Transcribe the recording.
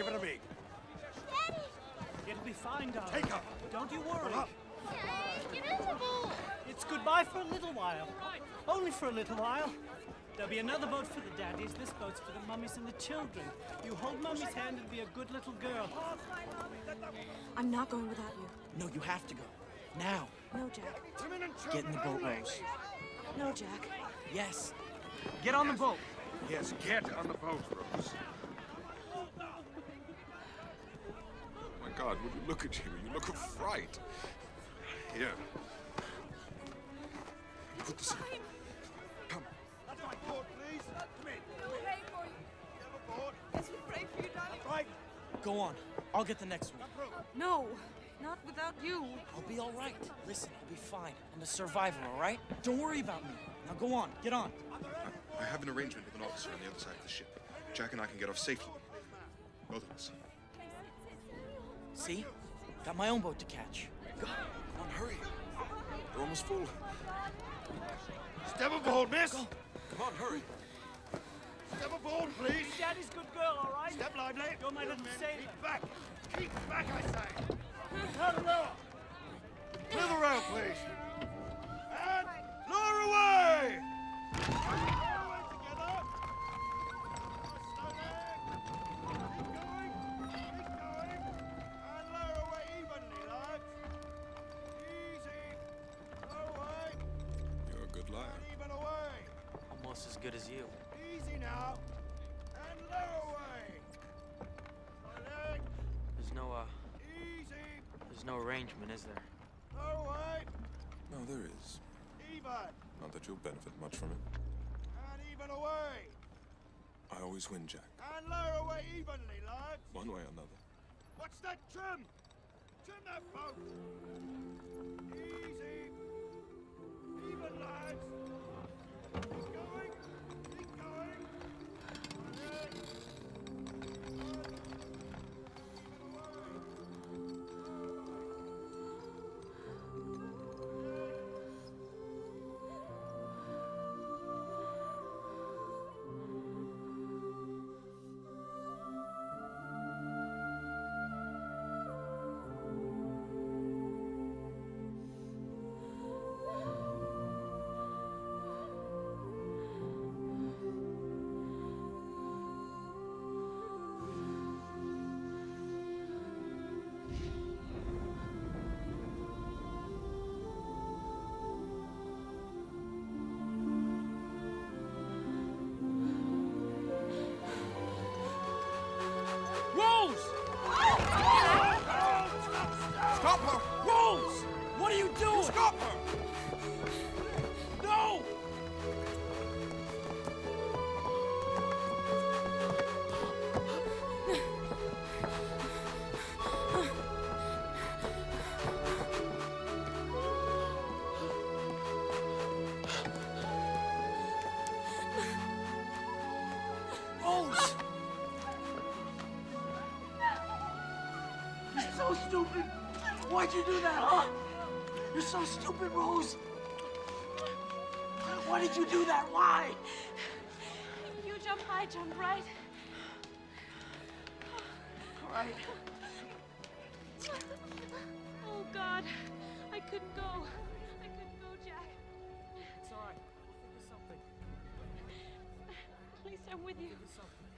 Give it to me. Daddy! It'll be fine, darling. Take her. Don't you worry. up. Daddy, give us the ball! It's goodbye for a little while. Only for a little while. There'll be another boat for the daddies. This boat's for the mummies and the children. You hold mummy's hand and be a good little girl. I'm not going without you. No, you have to go. Now. No, Jack. Get in the boat, only. Rose. No, Jack. Yes. Get on the boat. Yes, get on the boat, Rose. God, would you look at you? You look of fright. Here. Put this in. Come. That's my board, please. Come in. We'll pray for you. You have board. Yes, we pray for you, darling. Right. Go on. I'll get the next one. No, not without you. I'll be all right. Listen, I'll be fine. I'm a survivor, all right? Don't worry about me. Now go on. Get on. I, I have an arrangement with an officer on the other side of the ship. Jack and I can get off safely. Both of us. See? Got my own boat to catch. Come on, hurry. They're almost full. Step aboard, miss. Come on, hurry. Step aboard, please. Daddy's good girl, all right? Step lively. You're my little sailor. Keep back. Keep back, I say. Turn around. Clear the rail, please. Almost as good as you. Easy now. And lower away. Slowly. There's no, uh, Easy. there's no arrangement, is there? Lower away. No, there is. Even. Not that you'll benefit much from it. And even away. I always win, Jack. And lower away evenly, lads. One way or another. Watch that trim. Trim that boat. Easy. Even, lads. You're so stupid! Why'd you do that, huh? You're so stupid, Rose! Why did you do that? Why? You jump high, jump right. All right. Oh, God. I couldn't go. I couldn't go, Jack. It's all right. We'll think of something. Please, I'm with you. Think of something.